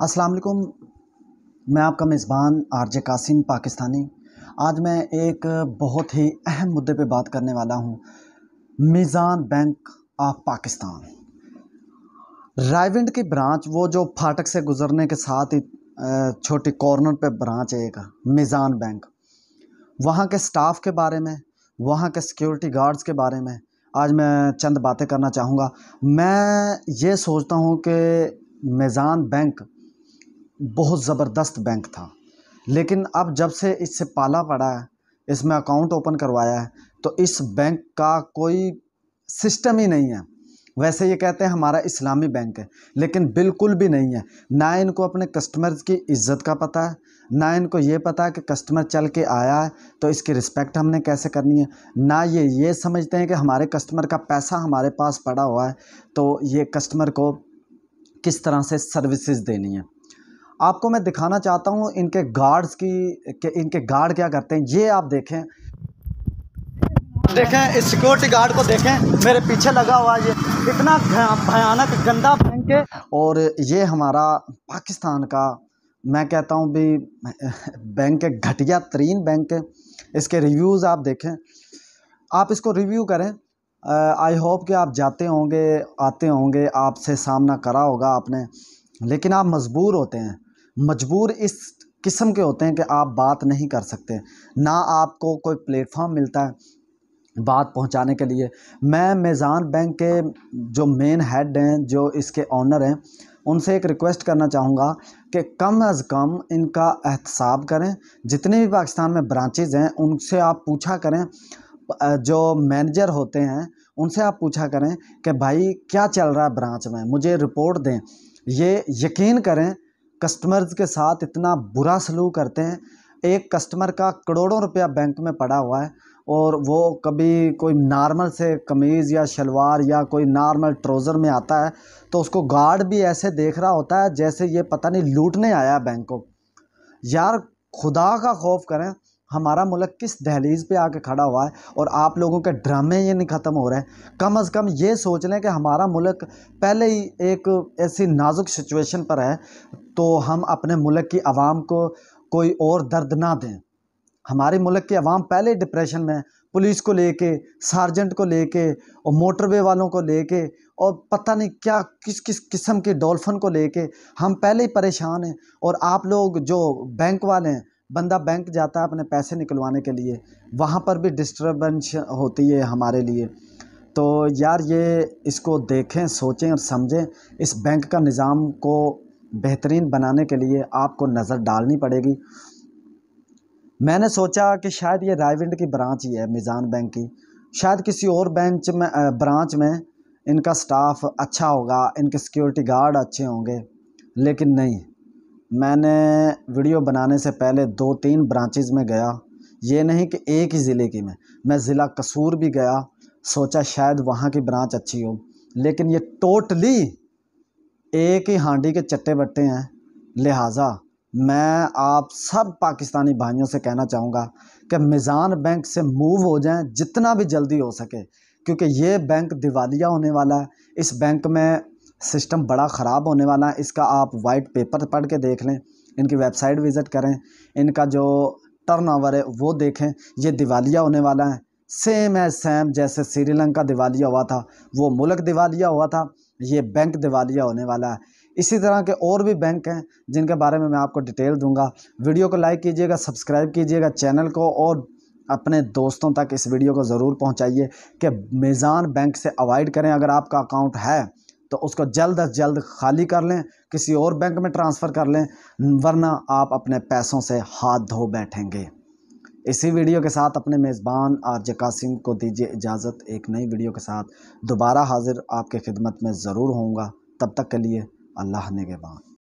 अस्सलाम वालेकुम। मैं आपका मेज़बान आरजे कासिम, पाकिस्तानी। आज मैं एक बहुत ही अहम मुद्दे पे बात करने वाला हूँ। Meezan bank of Pakistan. Raiwind की ब्रांच, वो जो फाटक से गुज़रने के साथ ही छोटी कॉर्नर पे ब्रांच है एक, मीज़ान बैंक। वहाँ के स्टाफ के बारे में, वहाँ के सिक्योरिटी गार्ड्स के बारे में आज मैं चंद बातें करना चाहूँगा। मैं ये सोचता हूँ कि मीज़ान बैंक बहुत ज़बरदस्त बैंक था। लेकिन अब जब से इससे पाला पड़ा है, इसमें अकाउंट ओपन करवाया है तो इस बैंक का कोई सिस्टम ही नहीं है। वैसे ये कहते हैं हमारा इस्लामी बैंक है, लेकिन बिल्कुल भी नहीं है। ना इनको अपने कस्टमर्स की इज़्ज़त का पता है, ना इनको ये पता है कि कस्टमर चल के आया है तो इसकी रिस्पेक्ट हमने कैसे करनी है। ना ये ये समझते हैं कि हमारे कस्टमर का पैसा हमारे पास पड़ा हुआ है तो ये कस्टमर को किस तरह से सर्विसेज़ देनी है। आपको मैं दिखाना चाहता हूँ इनके गार्ड्स की, कि, इनके गार्ड क्या करते हैं। ये आप देखें। देखें, इस सिक्योरिटी गार्ड को देखें। मेरे पीछे लगा हुआ ये। इतना भयानक, गंदा बैंक है। और ये हमारा पाकिस्तान का, मैं कहता हूँ भी बैंक घटिया तरीन बैंक है। इसके रिव्यूज़ आप देखें। आप इसको रिव्यू करें। आई होप कि आप जाते होंगे, आते होंगे, आपसे सामना करा होगा आपने। लेकिन आप मजबूर होते हैं। मजबूर इस किस्म के होते हैं कि आप बात नहीं कर सकते। ना आपको कोई प्लेटफॉर्म मिलता है बात पहुँचाने के लिए। मैं मेज़ान बैंक के जो मेन हेड हैं, जो इसके ऑनर हैं, उनसे एक रिक्वेस्ट करना चाहूँगा कि कम अज़ कम इनका एहतसाब करें। जितने भी पाकिस्तान में ब्रांचेज़ हैं, उनसे आप पूछा करें। जो मैनेजर होते हैं, उनसे आप पूछा करें कि भाई, क्या चल रहा है ब्रांच में? मुझे रिपोर्ट दें। ये यकीन करें कस्टमर्स के साथ इतना बुरा सलूक करते हैं। एक कस्टमर का करोड़ों रुपया बैंक में पड़ा हुआ है और वो कभी कोई नॉर्मल से कमीज़ या शलवार या कोई नॉर्मल ट्रोज़र में आता है तो उसको गार्ड भी ऐसे देख रहा होता है जैसे ये पता नहीं लूटने आया है बैंक को। यार, खुदा का खौफ करें, हमारा मुल्क किस दहलीज पे आके खड़ा हुआ है और आप लोगों के ड्रामे ये नहीं ख़त्म हो रहे हैं। कम अज़ कम ये सोच लें कि हमारा मुल्क पहले ही एक ऐसी नाजुक सिचुएशन पर है तो हम अपने मुल्क की आवाम को कोई और दर्द ना दें। हमारे मुल्क की आवाम पहले डिप्रेशन में पुलिस को लेके सार्जेंट को लेके और मोटरवे वालों को लेके और पता नहीं क्या, किस किस किस्म के डॉल्फिन को लेके हम पहले ही परेशान हैं। और आप लोग जो बैंक वाले हैं, बंदा बैंक जाता है अपने पैसे निकलवाने के लिए, वहाँ पर भी डिस्टर्बेंस होती है हमारे लिए। तो यार ये इसको देखें, सोचें और समझें, इस बैंक का निज़ाम को बेहतरीन बनाने के लिए आपको नज़र डालनी पड़ेगी। मैंने सोचा कि शायद ये रायविंड की ब्रांच ही है, मिज़ान बैंक की। शायद किसी और बेंच में ब्रांच में इनका स्टाफ अच्छा होगा, इनके सिक्योरिटी गार्ड अच्छे होंगे, लेकिन नहीं। मैंने वीडियो बनाने से पहले दो तीन ब्रांचेज़ में गया। ये नहीं कि एक ही ज़िले की मैं मैं ज़िला कसूर भी गया, सोचा शायद वहाँ की ब्रांच अच्छी हो, लेकिन ये टोटली एक ही हांडी के चट्टे बट्टे हैं। लिहाजा मैं आप सब पाकिस्तानी भाइयों से कहना चाहूँगा कि मिज़ान बैंक से मूव हो जाएँ जितना भी जल्दी हो सके, क्योंकि ये बैंक दिवालिया होने वाला है। इस बैंक में सिस्टम बड़ा ख़राब होने वाला है। इसका आप वाइट पेपर पढ़ के देख लें, इनकी वेबसाइट विज़िट करें, इनका जो टर्न ओवर है वो देखें। ये दिवालिया होने वाला है। सेम है सेम जैसे श्रीलंका दिवालिया हुआ था, वो मुल्क दिवालिया हुआ था। ये बैंक दिवालिया होने वाला है। इसी तरह के और भी बैंक हैं, जिनके बारे में मैं आपको डिटेल दूँगा। वीडियो को लाइक कीजिएगा सब्सक्राइब कीजिएगा चैनल को और अपने दोस्तों तक इस वीडियो को ज़रूर पहुंचाइए कि मीज़ान बैंक से अवॉइड करें। अगर आपका अकाउंट है तो उसको जल्द अज जल्द खाली कर लें, किसी और बैंक में ट्रांसफ़र कर लें, वरना आप अपने पैसों से हाथ धो बैठेंगे। इसी वीडियो के साथ अपने मेज़बान आर जकासिम कासिम को दीजिए इजाज़त। एक नई वीडियो के साथ दोबारा हाजिर आपके खिदमत में ज़रूर होऊँगा। तब तक के लिए अल्लाह ने के बाद